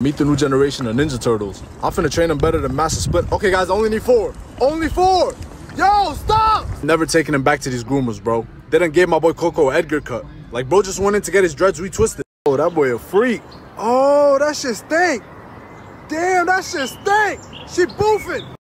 Meet the new generation of Ninja Turtles. I'm finna train them better than Master Split. Okay, guys, I only need four. Only four! Yo, stop! Never taking him back to these groomers, bro. They done gave my boy Coco Edgar cut. Like, bro just went in to get his dreads retwisted. Oh, that boy a freak. Oh, that shit stink. Damn, that shit stink. She boofing.